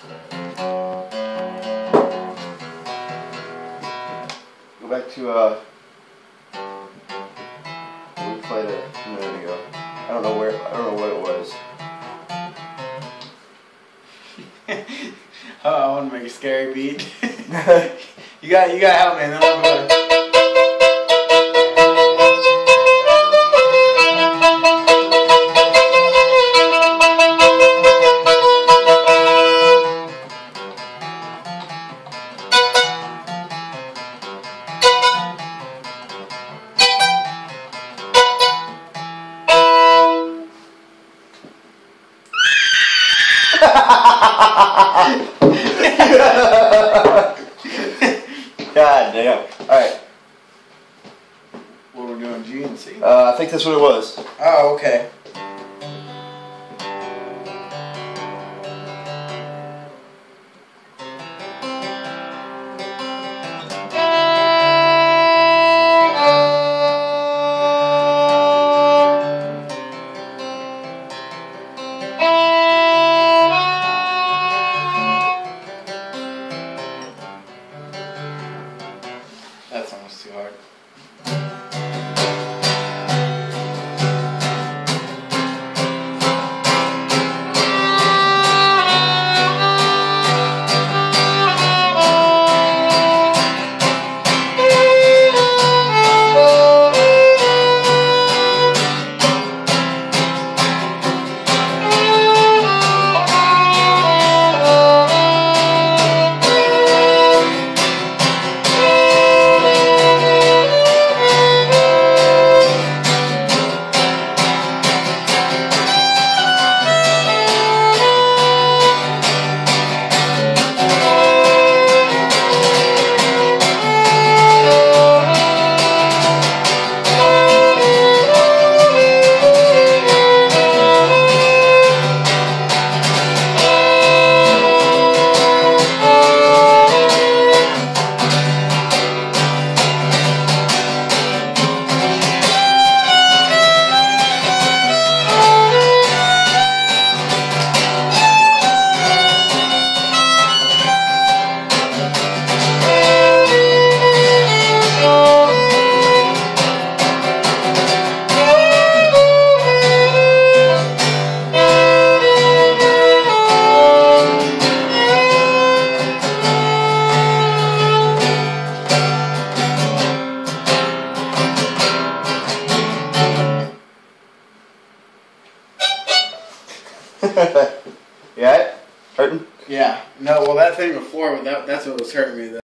Go back to uh, we played it a minute ago. I don't know where. I don't know what it was. oh, I want to make a scary beat. you got. You got help me. God damn. Alright. What we're doing, GNC? Uh, I think that's what it was. Oh, okay. yeah? Hurting? Yeah. No, well, that thing before, that, that's what was hurting me.